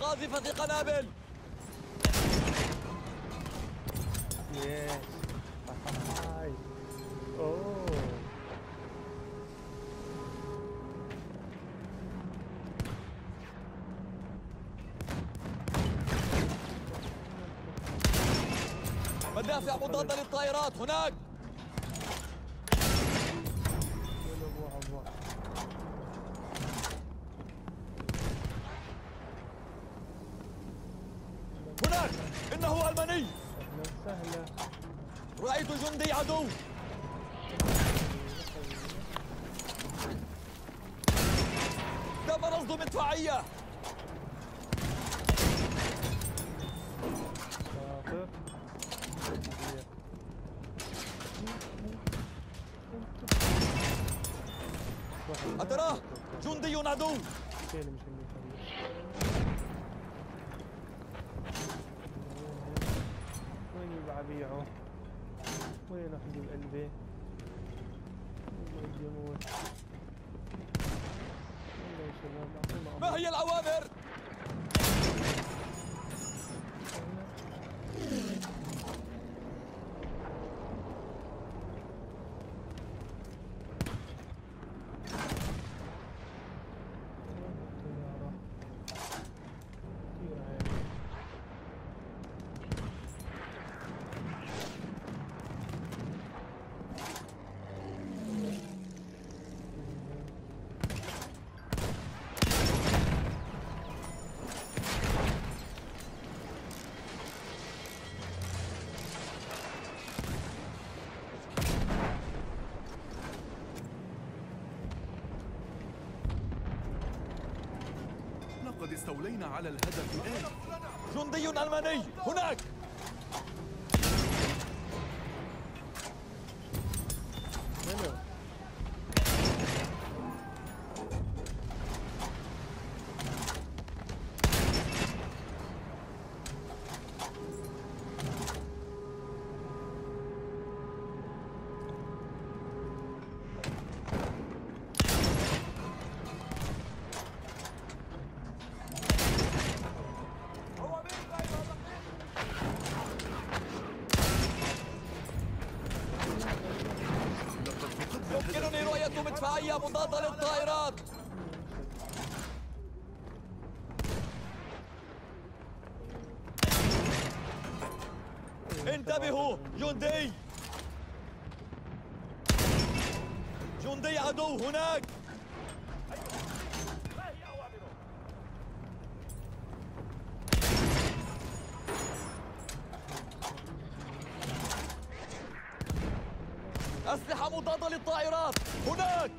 قاذفة قنابل اوه مدافع مضادة للطائرات هناك. مدفعية أتراه جندي عدو وين يبقى بيعه؟ وين أخذ قلبي والله يموت والله يا شباب اعطونا ما هي الأوامر؟ استولينا على الهدف الآن. جندي ألماني هناك! مدفعية مضادة للطائرات. انتبهوا جندي. جندي عدو هناك. أسلحة مضادة للطائرات. هناك!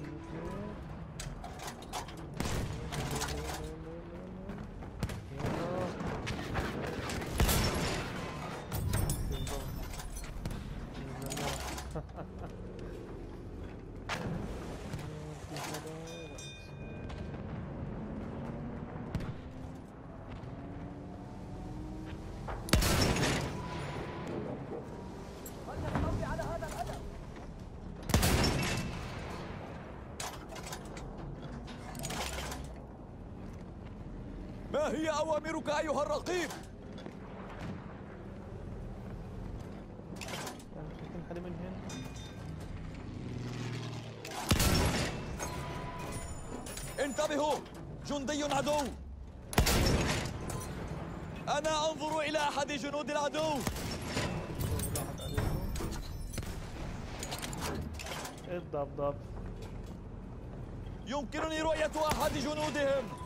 ما هي أوامرك أيها الرقيب؟ حدا من هنا انتبهوا جندي عدو. أنا أنظر إلى أحد جنود العدو. الضبضب. يمكنني رؤية أحد جنودهم.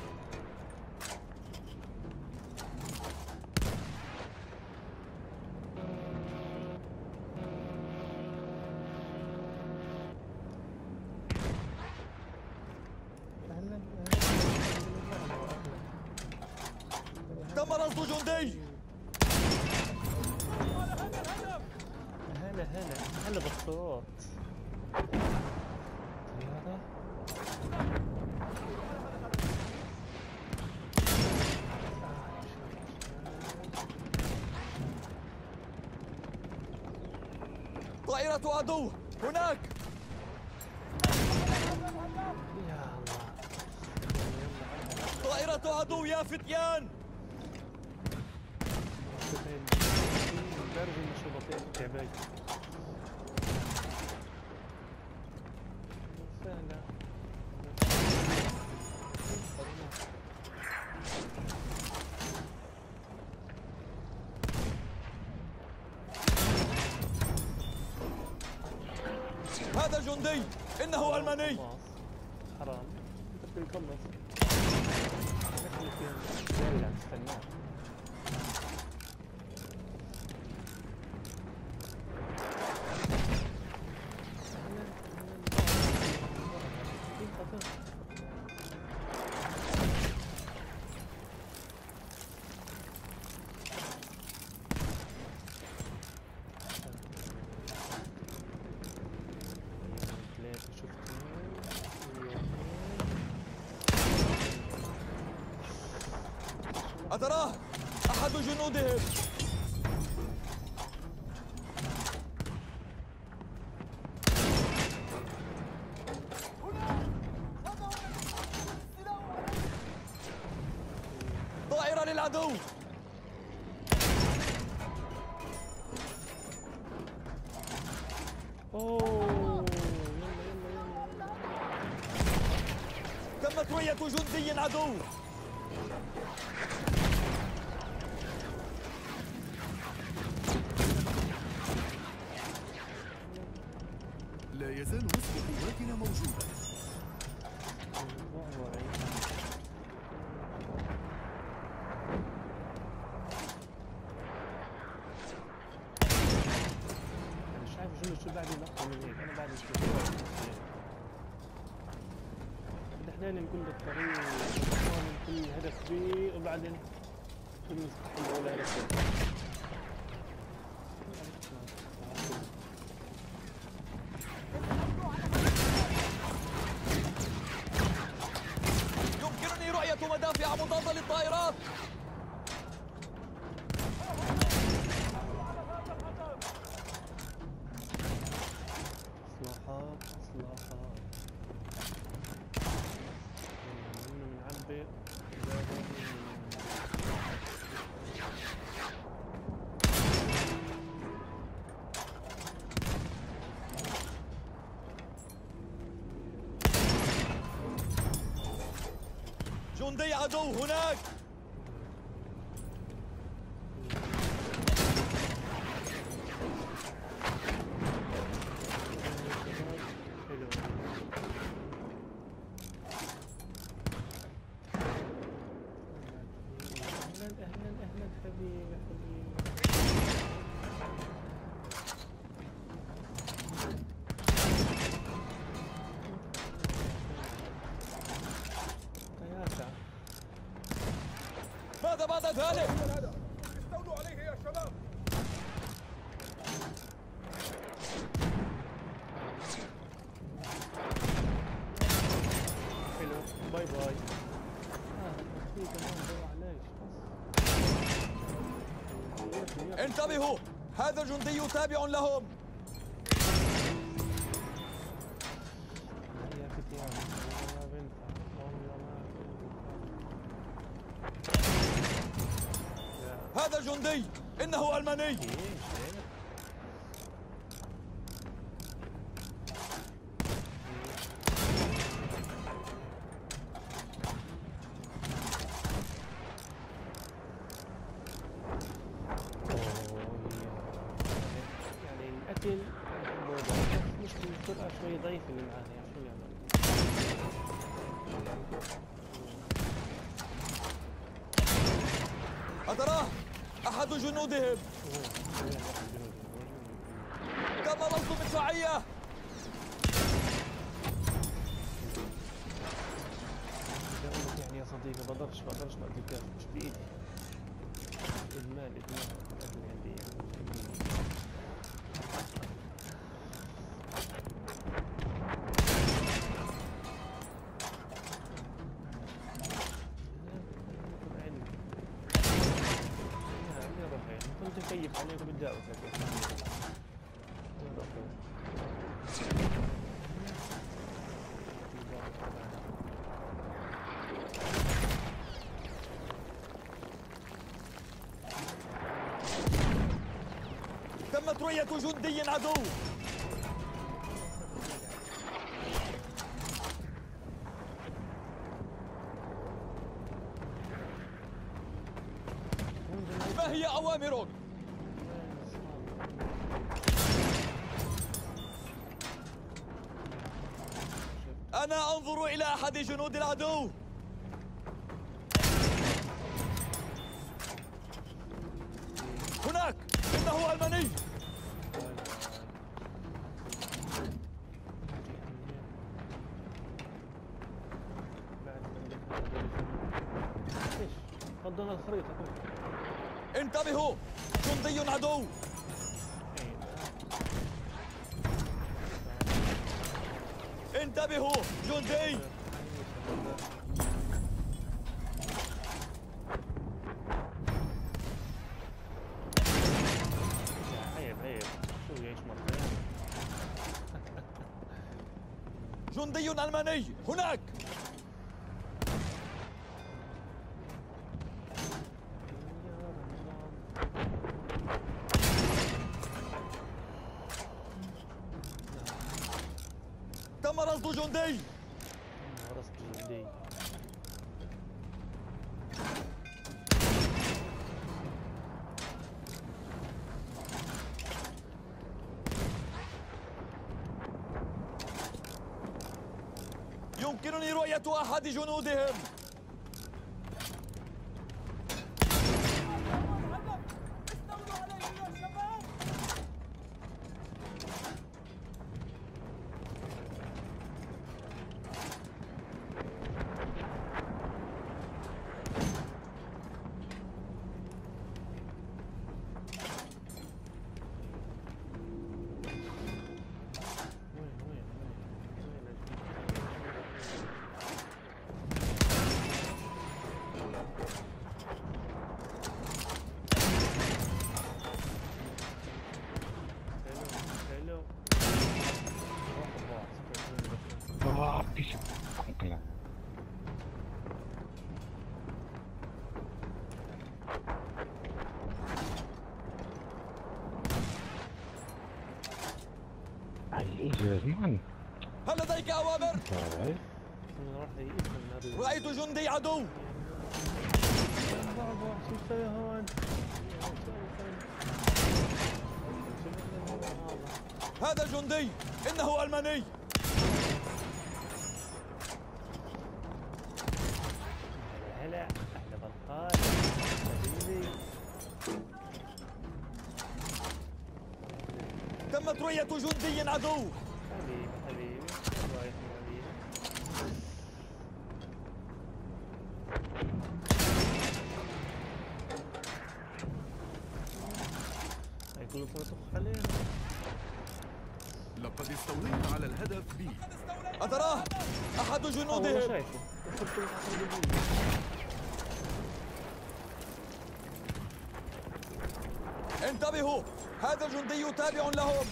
اغلب الصوت هذا طائرة عدو هناك طائرة عدو يا فتيان جندي إنه ألماني. حرام. أتراه أحد جنودهم. إحنا نقول الطريق كل هدف بي وبعدين كل مستحيل ولا هدف. يمكنني رؤية مدافع مضادة للطائرات جندي عدو هناك. حبيبي حبيبي ماذا بعد ذلك؟ استولوا عليه يا شباب حلو باي باي في كمان بس انتبهوا! هذا الجندي تابع لهم! هذا الجندي إنه ألماني! ضعيفه اللي معانا يعني شو يعمل؟ أتراه! أحد جنودهم بدي أقول لك يعني يا صديقي بقدرش بقدرش بقضي كاف مش بإيدي. ادمان ادمان الاكل عندي رب. تمت رؤية جندي عدو ما هي أوامرك؟ أنا أنظر إلى أحد جنود العدو. هناك إنه ألماني. انتبهوا جندي تم رصد جندي. ورصد جندي. يمكنني رؤية أحد جنودهم. Congla. Ay, ellos, man. هل لديك هذا رأيت جندي عدو؟ هذا جندي إنه ألماني هلا أحلى بالقاد حبيبي تمت رؤية حبيبي حبيبي رايك يا حبيبي؟ علينا لقد استولينا على الهدف بي أتراه أحد جنودهم شايفه. انتبهوا هذا الجندي تابع لهم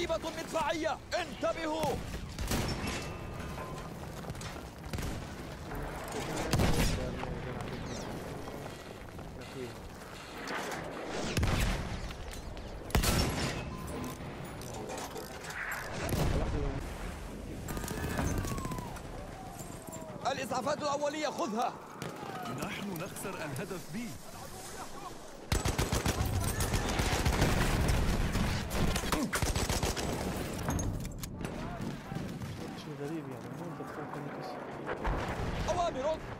كتيبة مدفعية انتبهوا. الإسعافات الأولية خذها. نحن نخسر الهدف بي. أوامرك Ah,